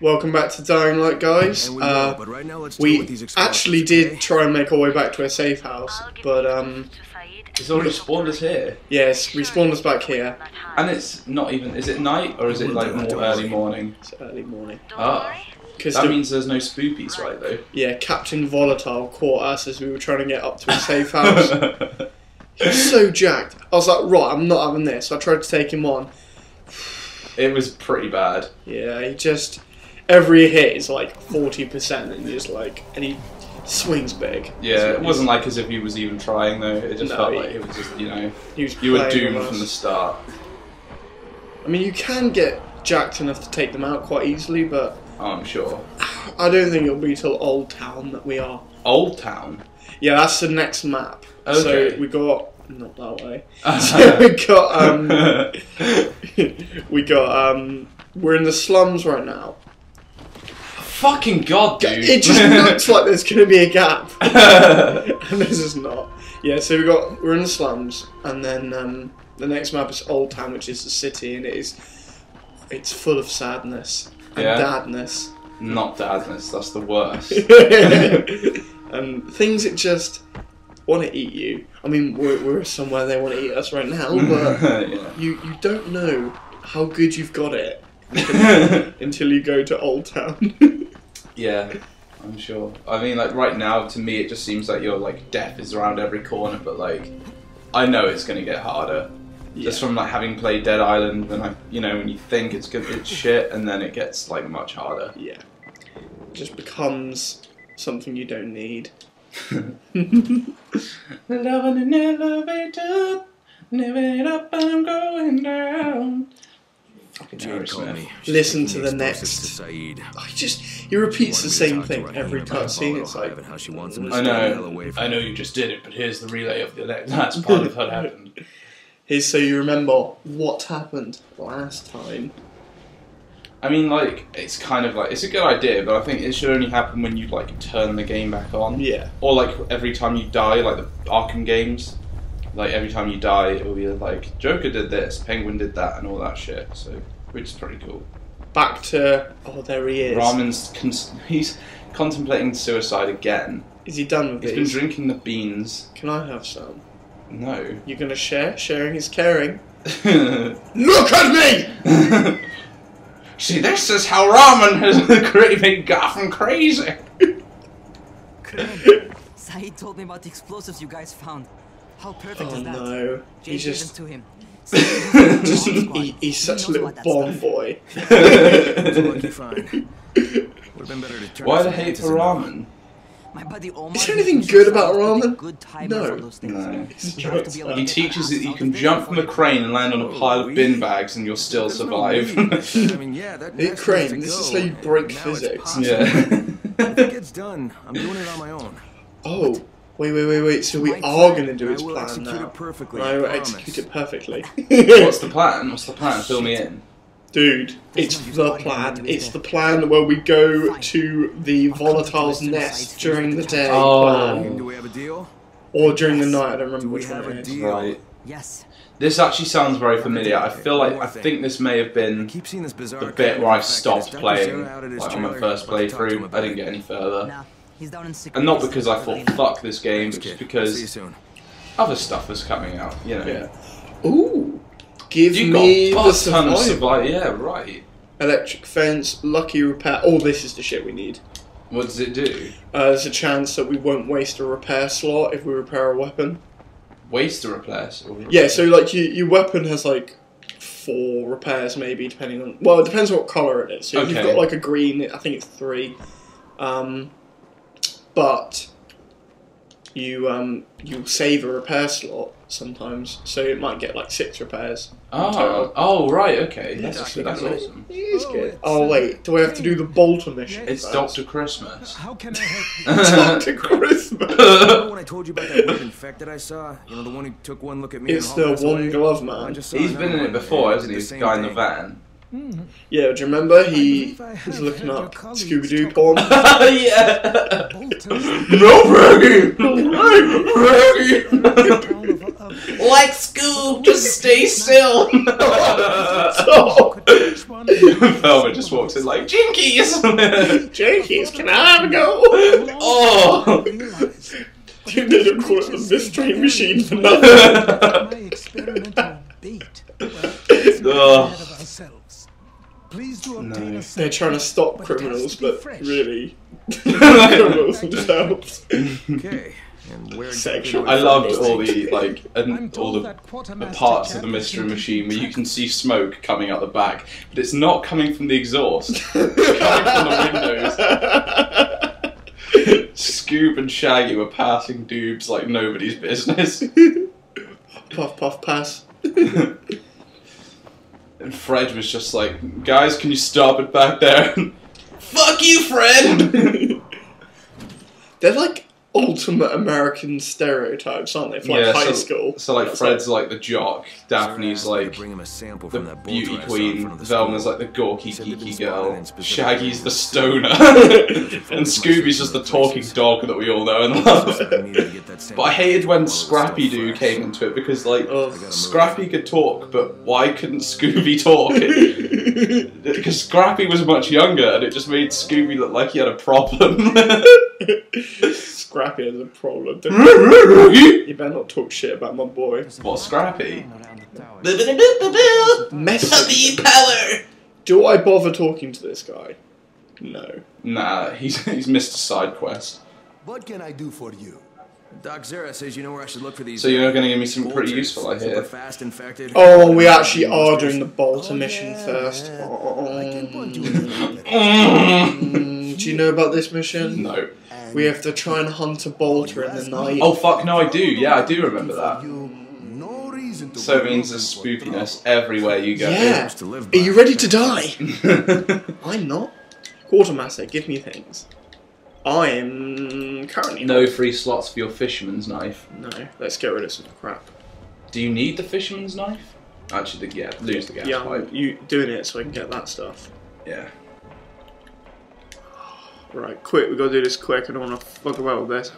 Welcome back to Dying Light, guys. We Uh, will, but right now let's deal with we actually did try and make our way back to a safe house, but um, It's already spawned us here. yes, respawned us back here. And it's not even. Is it night or is it like more early morning? It's early morning. Ah, Because that means there's no spoopies, right? Though. yeah, Captain Volatile caught us as we were trying to get up to a safe house. He was so jacked. I was like, right, I'm not having this. I tried to take him on. it was pretty bad. Yeah, he just every hit is like forty percent, and he's like, and he swings big. Yeah, it wasn't like as if he was even trying though. It just No, felt he- like it was just you know you were doomed from the start. I mean, you can get jacked enough to take them out quite easily, but Oh, I'm sure. I don't think it'll be till Old Town that we are. Old Town. Yeah, that's the next map. Okay. So we got not that way. so we got um we got um we're in the slums right now. Fucking god, dude. It just looks like there's gonna be a gap. and this is not. Yeah, so we got we're in the slums and then um the next map is Old Town, which is the city, and it is it's full of sadness and Yeah. dadness. Not dadness. That's the worst. And things that just want to eat you. I mean, we're, we're somewhere they want to eat us right now, mm-hmm. but yeah. you, you don't know how good you've got it until, until you go to Old Town. Yeah, I'm sure. I mean, like right now, to me, it just seems like your like death is around every corner. But like, I know it's gonna get harder. Just from like having played Dead Island, when I, you know, when you think it's good, it's shit, and then it gets like much harder. yeah, it just becomes something you don't need. Love in an elevator, living up, I'm going down. Fucking Aerosmith. me. Listen to the next. To Saeed. I just he repeats the same thing every cutscene. It's like how she wants him to I stay the hell know. away from I know you just did it, but here's the relay of the elect. That's part of what happened. here's so you remember what happened last time. I mean, like, it's kind of like it's a good idea, but I think it should only happen when you like turn the game back on, Yeah, or like every time you die, like the Arkham games. Like every time you die, it will be like Joker did this, Penguin did that, and all that shit. So, which is pretty cool. back to oh there he is. Ramen's cons- he's contemplating suicide again. Is he done with it? He's been drinking the beans. Can I have some? No. You're gonna share? Sharing is caring. Look at me! this is how ramen has created Gotham crazy. Saeed told me about the explosives you guys found. How perfect Oh is that? no, Jay he's just to him. just, he, he's such a little bomb boy. Lucky fine. Would've been better to turn Why it the hate to for zero. ramen? My buddy Omar. Is there anything good about how ramen? Good timers No. on those things. No. You have to be able to He teaches that you can jump from a crane and land on a oh, pile of Oh, bin bags and you'll still survive. need. I mean, yeah, that Hey, Crane, this is how you break physics. yeah. If it gets done, I'm doing it on my own. Oh, wait, wait, wait, wait. So we My are gonna do I his plan execute now. it perfectly. I I will execute it perfectly. What's the plan? What's the plan? Fill me in. Dude, it's the plan. It's the plan where we go to the volatile's nest during the day Oh. Do we have a deal? or during the night. I don't remember which one have it a is. Right. Yes. This actually sounds very familiar. I feel like I think this may have been keep seeing this bizarre the bit where I stopped playing, Sarah out at his like on my first but I talked to him playthrough. I didn't get any further. Nah. He's down in sick. And not because I thought fuck this game, Thanks, but just kid. See you because other stuff was coming out. You know. Yeah. Ooh. Give You me got the a survival. survival. Yeah, right. Electric fence, lucky repair. Oh, this is the shit we need. What does it do? Uh, there's a chance that we won't waste a repair slot if we repair a weapon. Waste to replace? Or Yeah, so like you, your weapon has like four repairs maybe depending on well it depends on what color it is. So if you've got like a green, I think it's three. Um, but you um you'll save a repair slot sometimes, so it might get like six repairs. Oh, oh, right. Okay, that's Yeah, actually that's definitely. awesome. It is Oh, good. it's, Oh uh, wait, do I have to do the Bolter mission? It's first? Doctor Christmas. How can I help? Doctor Christmas. Remember when I told you about that weird infected I saw? You know, the one who took one look at me It's and the one glove man. just saw He's another been in it before, and hasn't he? did the guy in the thing. Van. Yeah, do you remember he was looking up Scooby Doo talk porn? yeah. Bolters. No, Raggy. No, Raggy. Town of- of- like Scoob, just stay still. Oh, Velma just walks in like, Jinkies! Jinkies, can I have a go? oh! You didn't call it the mystery machine for nothing. My experimental bait. Well, let's not Ugh. get ahead of ourselves. Please do obtain No. a They're trying to stop But it has criminals, to be but fresh. really, criminals themselves. Okay, and where Sexual. I loved all the like and all the, the parts of the mystery machine where you can see smoke coming out the back, but it's not coming from the exhaust. It's coming from the windows. Scoob and Shaggy were passing dubes like nobody's business. puff, puff, pass. And Fred was just like, guys, can you stop it back there? Fuck you, Fred! They're like ultimate American stereotypes, aren't they? For like Yeah, high so- school. so like Fred's like the jock, Daphne's Sir asked me to like bring him a sample the from that beauty I saw in queen, the Velma's like the gawky He said they'd been geeky girl, Shaggy's the stoner, and Scooby's just the talking dog that we all know and love. So I needed to get that sample But I hated when while it was still Scrappy Doo came into it because like Oh. Scrappy could talk, but why couldn't Scooby talk? Because Scrappy was much younger, and it just made Scooby look like he had a problem. Scrappy has a problem. You better not talk shit about my boy. what Scrappy? Messy. power. Do I bother talking to this guy? No. Nah, he's he's missed a side quest. What can I do for you? Doc Zere says you know where I should look for these. So you're going to give me some pretty useful, I hear. fast infected. Oh, we actually are doing the Bolter Oh, mission yeah, first. Oh, I can point you in the right direction. Do you know about this mission? No. And We have to try and hunt a bolter in the night. Oh fuck! No, I do. Yeah, I do remember that. No reason to So it means there's looking spookiness everywhere you go. Yeah. Are you ready to die? I'm not. Quartermaster, give me things. I am currently no not. free slots for your fisherman's knife. No, let's get rid of some crap. Do you need the fisherman's knife? Actually, the, yeah, lose the gas yeah, pipe. I'm you doing it so I can get that stuff. Yeah. Right, quick, we gotta do this quick. I don't wanna fuck about with this.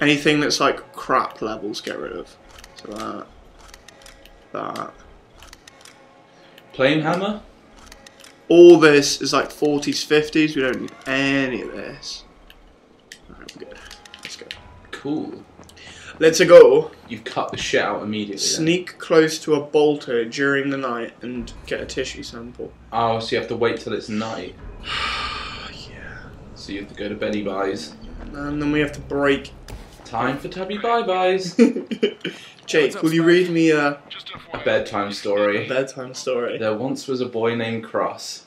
Anything that's like crap levels, get rid of. So that. That. Plane hammer? All this is like 40s, 50s. We don't need any of this. Alright, we're good. Let's go. Cool. Let's go. You've cut the shit out immediately. then. Sneak close to a bolter during the night and get a tissue sample. Oh, so you have to wait till it's night. yeah. So you have to go to Benny Buys. And then we have to break. Time for Tubby Bye Byes. Jake, will you read me uh, a A bedtime story. bedtime story? There once was a boy named Cross,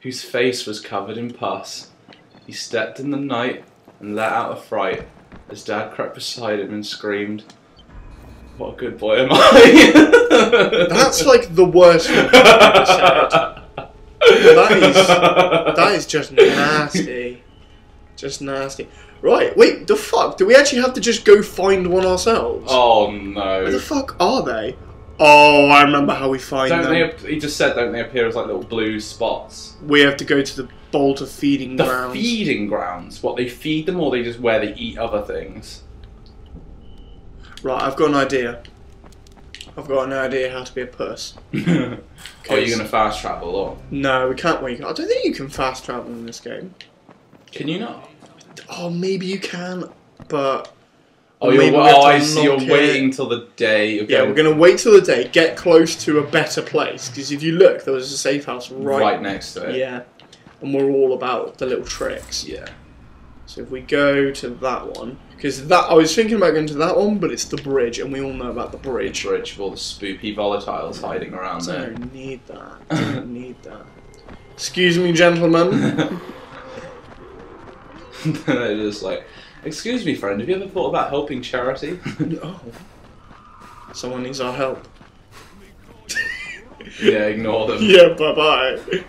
whose face was covered in pus. He stepped in the night and let out a fright as Dad crept beside him and screamed, What a good boy am I? That's like the worst That is- That is just nasty. Just nasty. Right, wait, the fuck? Do we actually have to just go find one ourselves? Oh no. Where the fuck are they? Oh, I remember how we find Don't them. they, ap- he just said, don't they appear as like little blue spots? We have to go to the Bolter feeding The grounds. feeding grounds. What, they feed them or they just where they eat other things? Right, I've got an idea. I've got an idea how to be a puss. Are you going to fast travel or? No, we can't wait. I don't think you can fast travel in this game. Can you not? Oh, maybe you can, but Oh, maybe you're, we oh I see. You're it. waiting till the day. You're yeah, going we're gonna wait till the day, get close to a better place. Because if you look, there was a safe house right, right, next to it. Yeah, and we're all about the little tricks. Yeah. So if we go to that one, because that I was thinking about going to that one, but it's the bridge, and we all know about the bridge. Bridge with all the spoopy volatiles hiding around I there. don't need that. I don't need that. Excuse me, gentlemen. They're just like, excuse me, friend. Have you ever thought about helping charity? oh, someone needs our help. yeah, ignore them. Yeah, bye bye.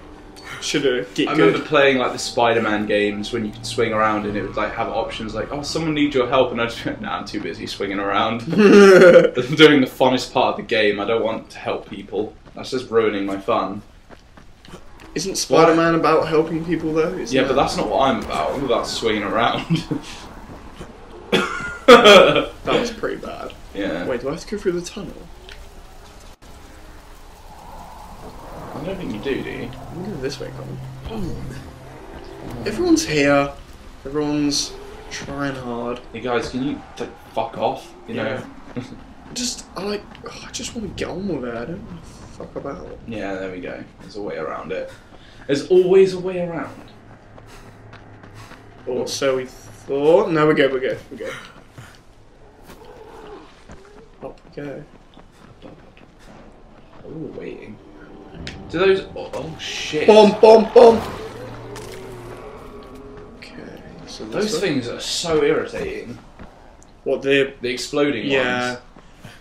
Should have get I good. remember playing like the Spider-Man games when you could swing around and it would like have options like, oh, someone needs your help, and I just went, nah, I'm too busy swinging around. I'm doing the funnest part of the game. I don't want to help people. That's just ruining my fun. Isn't Spider-Man about helping people though? Isn't Yeah, but that's not what I'm about. I'm about swinging around. that was pretty bad. Yeah. Wait, do I have to go through the tunnel? I don't think you do, do you? This way, Colin. Everyone's here. Everyone's trying hard. You guys, can you like fuck off? You know. Just, I like, oh, I just want to get on with it. I don't want to fuck about. Yeah, there we go. There's a way around it. There's always a way around. Or so we thought. No, we're good, we're good, we're good. Up we go. Oh, we're waiting. Do those? Oh, oh shit! Bomb, bomb, bomb! Okay, so Those this way. things are so irritating. What, they're, The exploding yeah. ones.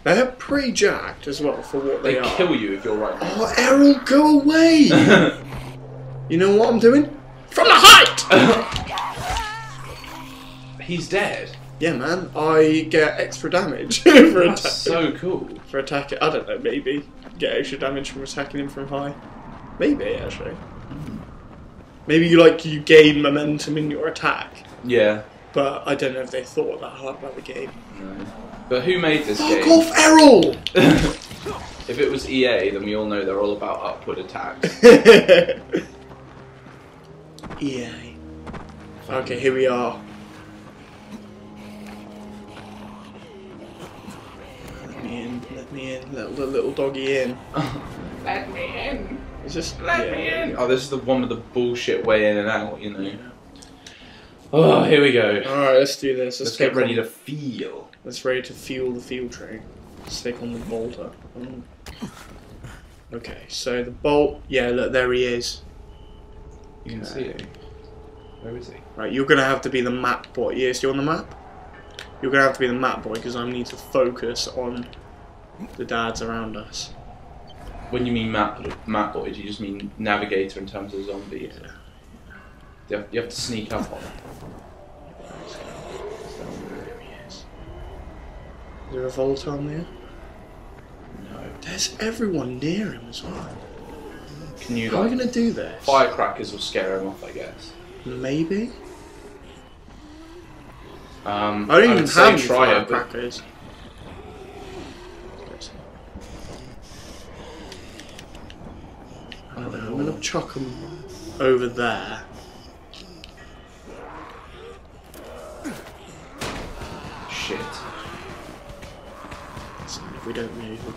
They're pretty jacked as well for what they, They are. kill you if you're right. Oh, Errol, go away! you know what I'm doing? From the height! He's dead. Yeah, man, I get extra damage for, That's atta- so cool. for attacking. I don't know, maybe. Get extra damage from attacking him from high. Maybe, actually. Hmm. Maybe you like you gain momentum in your attack, Yeah. but I don't know if they thought that hard about the game. No. But who made this Fuck game? off, Errol! if it was EA, then we all know they're all about upward attacks. EA. Okay, here we are. Let me in, let me in, let the little doggy in. Let me in. It's just Let yeah. me in. Oh, this is the one with the bullshit way in and out, you know. Oh, here we go. Alright, let's do this. Let's, Let's get ready on, to feel. Let's ready to fuel the fuel train. Let's take on the bolter. Mm. Okay, so the bolt. Yeah, look, there he is. You can see it. Where is he? Right, you're gonna have to be the map boy. Yes, you're on the map. You're gonna have to be the map boy because I need to focus on the dads around us. When you mean map map boy, do you just mean navigator in terms of zombies? Yeah. You have, you have to sneak up on. There is. There a volatile there? No. There's everyone near him as well. Can you How are we gonna do this? firecrackers will scare him off? I guess. Maybe. Um, I don't even say have try it, but firecrackers. I don't know, I'm gonna chuck them over there. shit. So if we don't move, we'll.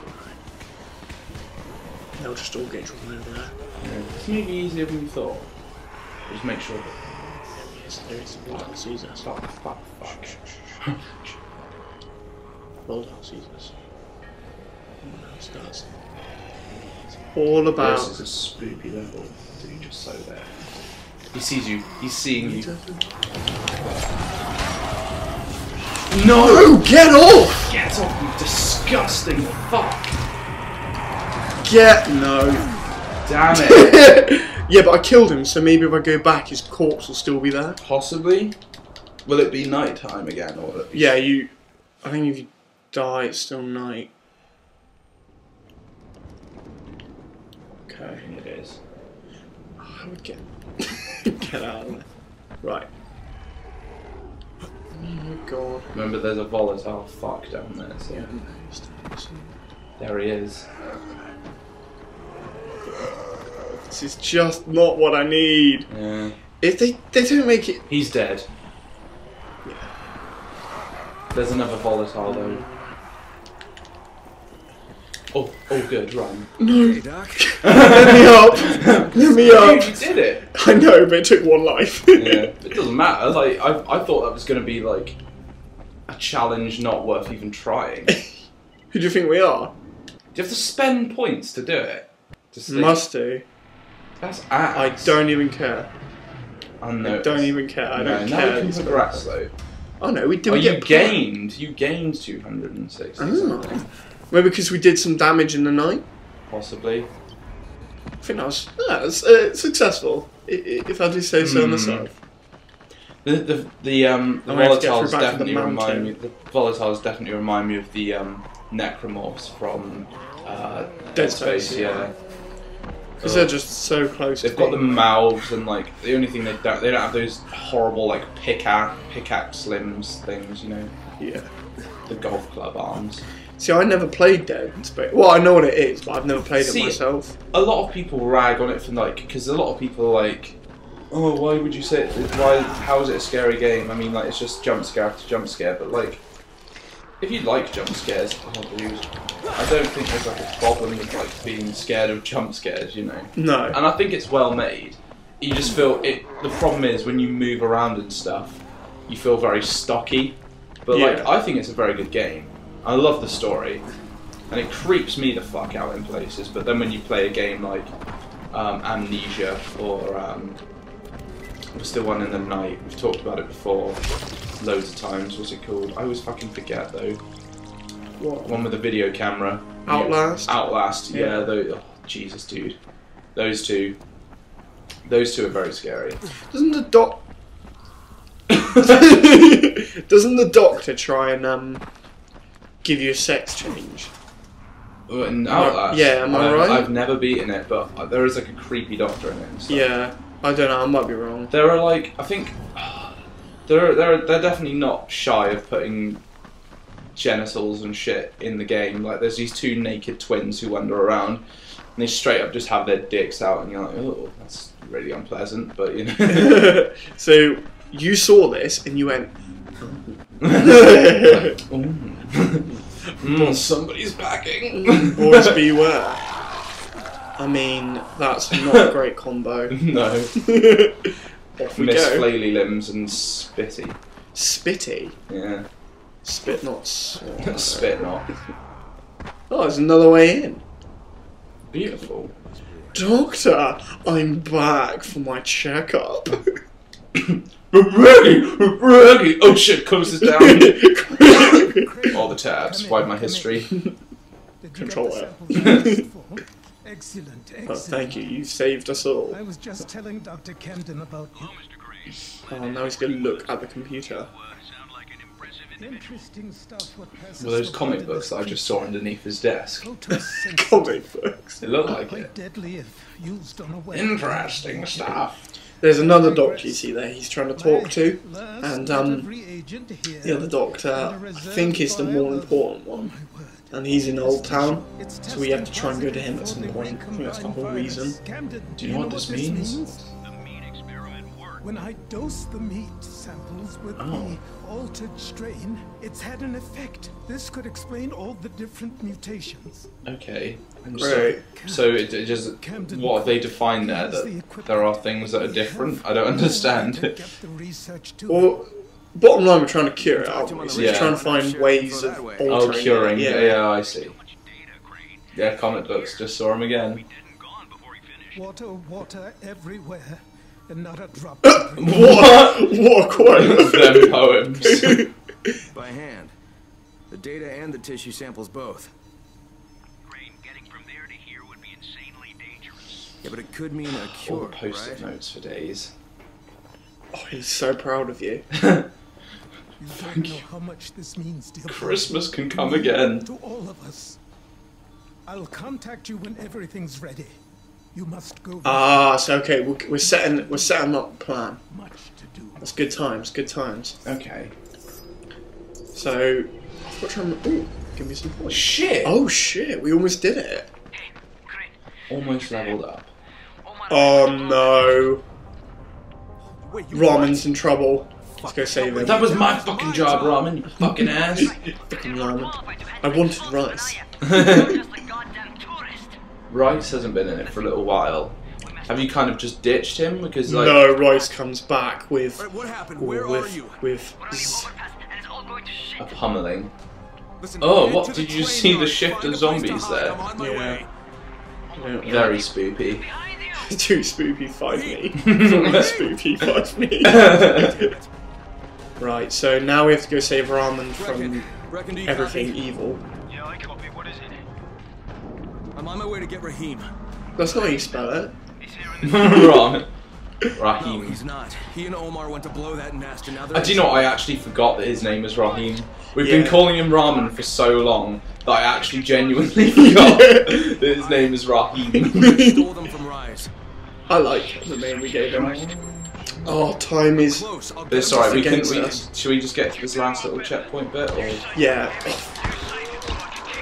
They'll just all get drawn over there. Yeah, It's maybe easier than you thought. Just make sure. That, Yes, there is. Bulldog sees us. fuck, fuck, fuck. Bulldog sees us. No one. It's all about. This is a spooky level. Dude, just so there. He sees you. He's seeing you. No! No, get off! Get off, you disgusting fuck! Get no. Damn it! yeah, but I killed him, so maybe if I go back, his corpse will still be there. Possibly. Will it be night time again, or be Yeah, you. I think if you die, it's still night. Okay. it is. Oh, I would get get out of there. Right. Oh my god. Remember, there's a volatile fuck down there. So Yeah, no, he's doing this. there he is. This is just not what I need. Yeah. If they they don't make it, He's dead. Yeah. There's another volatile though. Oh, oh, good, run. Hey, Doc. let me up, let me Dude, up. you did it. I know, but it took one life. Yeah, it doesn't matter. Like, I, I thought that was going to be like a challenge not worth even trying. Who do you think we are? Do you have to spend points to do it? To Must do. That's ass. I don't even care. I don't even care. I No, don't now care. we can progress though. Oh no, we did. Oh, we you get gained. You gained 260 Oh. something. Maybe because we did some damage in the night. Possibly. I think that was yeah, it's, uh, successful. I- i- If I do say so Hmm. myself. The the the um the I'm gonna have to get volatiles back to the definitely remind me. The volatiles definitely remind me of the um necromorphs from uh, Dead Space, Yeah. Because they're just so close. They've got the mouths and like the only thing they don't they don't have those horrible like pickaxe pickaxe limbs things you know. Yeah. the golf club arms. See, I never played Dead Space. Well, I know what it is, but I've never played See- it myself. A lot of people rag on it for like because a lot of people are like, oh, why would you say it? Why? How is it a scary game? I mean, like it's just jump scare after jump scare, but like. If you like jump scares, I don't think there's like a problem with like being scared of jump scares, you know. No. and I think it's well made. You just feel it. The problem is when you move around and stuff, you feel very stocky. But like, I think it's a very good game. I love the story, and it creeps me the fuck out in places. But then when you play a game like um, Amnesia or um, what's the one in the night? We've talked about it before, loads of times. What's it called? I always fucking forget though. What? One with a video camera. Outlast? Outlast. Yeah. Yeah. those, oh, Jesus, dude. Those two. Those two are very scary. Doesn't the doc? Doesn't the doctor try and um give you a sex change? In I- Outlast. yeah, am I I've, right? I've never beaten it, but there is like a creepy doctor in it. And stuff. Yeah, I don't know. I might be wrong. There are like I think they're they're they're definitely not shy of putting genitals and shit in the game. Like there's these two naked twins who wander around and they straight up just have their dicks out and you're like, oh, that's really unpleasant. But you know, so you saw this and you went. mm, somebody's backing. Boys beware. I mean, that's not a great combo. no, Off we Miss go. Flaily limbs and Spitty. Spitty. Yeah, Spit not spit not. Oh, there's another way in. Beautiful. Doctor, I'm back for my checkup. Reggie, Reggie. Oh shit, close this down. All the tabs. Wipe my history. Control F. samples you asked for? Excellent, excellent. oh, thank you. You saved us all. I was just telling Dr. Camden about you. Oh, now he's going to look at the computer. Interesting stuff. What passes Were those comic books that I just saw underneath his desk? photosynthesis. Comic books. It looked like Quite it. deadly if used unaware. Interesting stuff. There's another doctor you see there. He's trying to talk to, and um, the other doctor, I think, is the more important one, and he's in Old Town. So we have to try and go to him at some point. I think that's the whole reason. Do you know what this means? When I dose the meat samples with Oh. the altered strain, it's had an effect. This could explain all the different mutations. Okay. I'm Right. So, so it, it just Camden what have they Cook defined there has the that there are things that are different? I don't No way to understand. get the research to Well, bottom line, we're trying to cure it, aren't we? So Yeah. we're trying to find ways of altering Oh, curing. it. Yeah. yeah, I see. Yeah, comic books. Just saw him again. Water, water everywhere, and not a drop. Uh, what? what a quote! Them poems. By hand. The data and the tissue samples both. Getting from there to here would be insanely dangerous. Yeah, but it could mean a cure, All cure, the post-it right? notes for days. oh, he's so proud of you. Thank you don't know how much this means, dear. boy. Christmas can come again. To all of us. I'll contact you when everything's ready. You must go. Ah, so okay, we're, we're setting we're setting up a plan. much to do. That's good times, good times. Okay. So, what trying? Ooh, give me some points. Shit. Oh shit, we almost did it. Almost leveled up. Oh no, Wait, Ramen's in trouble. Let's go save him. That was my fucking job, Ramen. You fucking ass. Fucking ramen. I wanted rice. Rice hasn't been in it for a little while. Have you kind of just ditched him because like no, Rice comes back with Wait, what happened? Where with are you? with. z- a pummeling? Listen, Oh, what, did you see the shift of a place to zombies there? I'm on my Yeah. Yeah. Very spoopy. Too spoopy, five me. Fully spoopy, five me. right, so now we have to go save Ramen from reckon everything copy? evil. I'm on my way to get Raheem. That's not how you spell it. He's here in the Ramen. No, Raheem. he's not. He and Omar went to blow that nest, and now they're. Uh, do you know? I actually forgot that his name is Raheem. We've been calling him Ramen for so long that I actually genuinely forgot that his name is Raheem. Stole them from Rise. I like the name we gave him. Oh, time is. Close. I'll But it's get him. alright, we can. against We, should we just get to this last little checkpoint bit? Or? Yeah.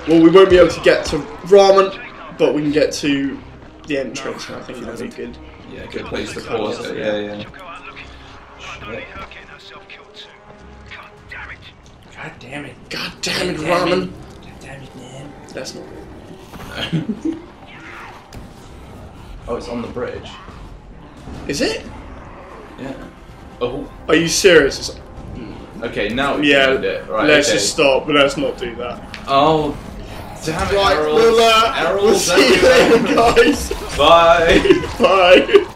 Well, we won't be able to get to ramen, but we can get to the entrance, and I think that'll be good. Yeah, good place to pause it. Yeah, yeah. Go out looking. Okay, now self-killed too. God damn it. God damn it. God damn it, ramen! God damn it, man. That's not. oh, it's on the bridge. Is it? Yeah. Oh. Are you serious? It's- Okay, now we yeah. it. Right. let's okay. just stop, but let's not do that. Oh. Damn it, Right, Errol. we'll, uh, Errol, we'll see you later, guys. Bye. Bye.